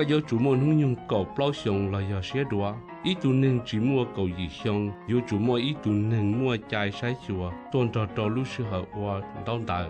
các yếu chủ môn nung nhung cầu bao xong là yếu xe đua ý tu nên chỉ mua cầu gì xong yếu chủ mua ý tu nên mua chai sai chùa tôn trò trò lúc sư hợp và đau đại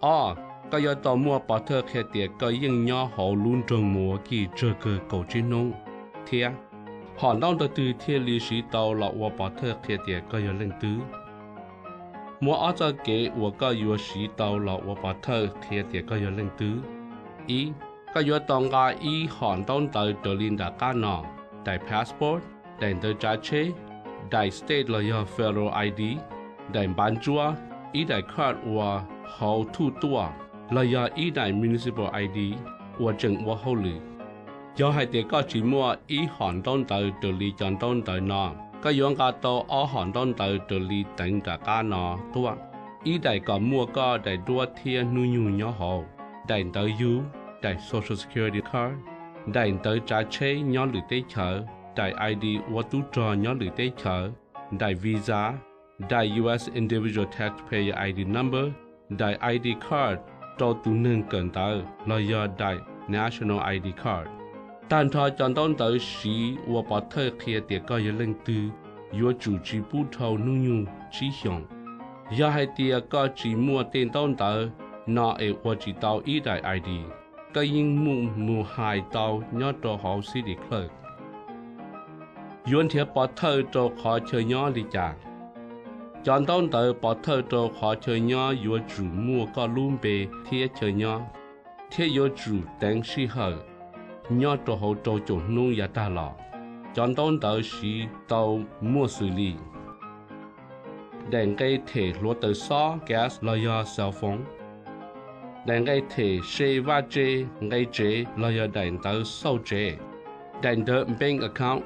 à các yếu tàu mua bảo thơ khe tiệt có yên nhỏ họ luôn trồng mùa kỳ chờ cơ cầu trên nông thế họ đau đợi từ thiên lý sĩ tàu là và bảo thơ khe tiệt có yếu lên tứ mua ở cho kế và có yếu sĩ tàu là và bảo thơ khe tiệt có yếu lên tứ ý có yếu tàu ngà ý họ đau đợi trở lên đã cá nọ đại passport đại tờ trả chế. Đại state là do federal ID đại bán chúa. Ý đại card và hậu thu tua. Là do ý đại municipal ID và chứng và hậu lì do hai tiệt có chỉ mua ý hòn đông tờ trở lý chọn đông tờ nọ. Có yếu cả tàu ở hòn đông tờ trở lý tỉnh trả cá nọ, tua. Ý đại có mua có đại đua thiên nu nhu nhỏ hậu. Đại tờ U đại social security card. Đại tới trả chế nhỏ lưỡi tế chở đại ID và tu trò nhỏ lử tế chở đại visa. Đại US individual taxpayer ID number. Đại ID card cho tu nâng cần tờ là do đại national ID card. Tàn thọ chọn tôn tới sĩ và bỏ thơ kia tiệt có yếu lên tư yếu chủ trì bút thầu nương nhu chỉ hiong do hai tiệt có chỉ mua tên tôn tờ nó ấy và chỉ tàu ý đại ID cái yên mù mù hài tàu nhớ trò họ sĩ đi khởi. Yuan thiệp bỏ thơ trò khó chơi nhớ đi chàng. Chọn tông tờ bỏ thơ trò khó chơi nhớ yuan chủ mua có luôn bề thiệt chơi nhớ. Thiệt yuan chủ đánh sĩ hờ. Nhớ trò họ trò chủ nung ya ta lọ. Chọn tông tờ sĩ tàu mua xử lý. Đèn cây thể lúa tờ xó, gas, lo do cell phone đại ngay thể xe va chế ngay chế là do đàn tớ sau chế đàn tớ bank account.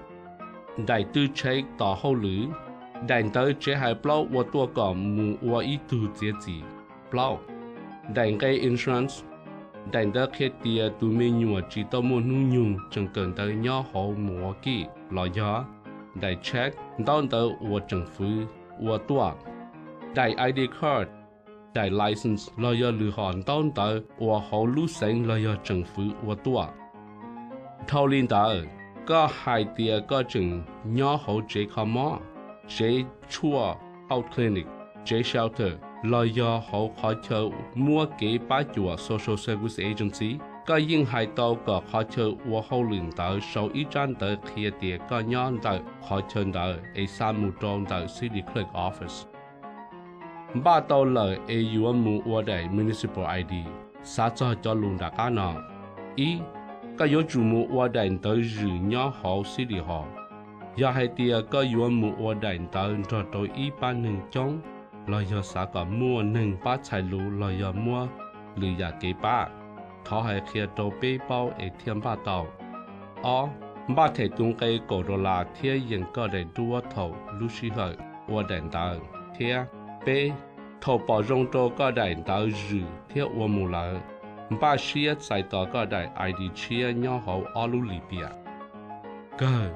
Đại tư chế tờ hậu lữ. Đại tờ chế hai bao và tua cỏ mù và ít tu chế gì. Bao đại ngay insurance. Đại tờ khi tia tu mê nhua chỉ tờ mua nu nhung chẳng cần tờ nhỏ hậu mua kỹ là do đàn check. Đàn tờ và chẳng phứ và tua. Đại ID card. 带 license 来要旅行当地或好路线来要政府或多。头领导个海地个正鸟好这卡嘛，这错 out clinic 这 shelter 来要好开头莫给把做 social service agency。个应系到个开车和后领导受一站的企业个样的开车的 A 三木装的 city clerk office。 ba tàu lời AU mu wa đại municipal ID sa cho cho luôn đã cá nọ. Ý, có yếu chủ mu wa đại tới rử nhỏ họ xí đi họ giờ hai tia có yếu mu wa đại tới cho tôi ý ba nâng trong lo do sa có mua nâng ba chạy lũ, lo do mua lừa ya kế ba. Thọ hai kia đồ bê bao ở thiên ba tàu. Ó ba thể tung cây cổ đô la thiên yên cơ đại đua thầu lúc xí hợi wa đại tới. Thiên bê thầu bỏ rong trô có đại đạo rử theo ua mù lợ ba xia sai tỏ có đại ID chia nhỏ hậu alu libya cơ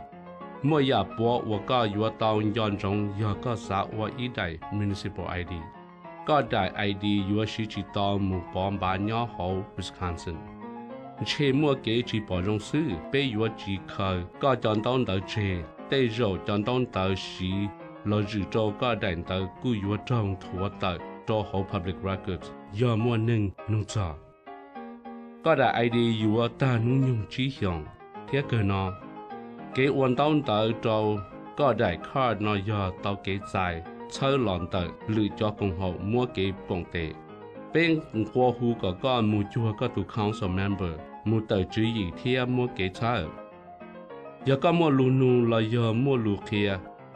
mỗi nhà bộ và có yếu tàu yon rong yếu có xã và ý đại municipal ID có đại ID yếu sĩ chỉ tàu mù bom ba nhỏ hậu Wisconsin chế mua kế chỉ bỏ rong sư bê yếu chỉ khờ có chọn tàu đỡ chế tê rổ chọn tàu đỡ sĩ lo rủ trâu có đàn tờ cú yếu trong thua tờ cho hồ public records giờ mua nâng nung trò có đã ID yếu ta nung nhung trí hiong thế cơ nó kế uốn tao tờ trâu có đại card nó giờ tao kế dài chơi lòn tờ lựa cho công hộ mua kế bổng tệ. Bên qua hu có có mua chua có tụ council member mua tờ chữ gì thiết mua kế chơi giờ có mua lù nù là giờ mua lù kia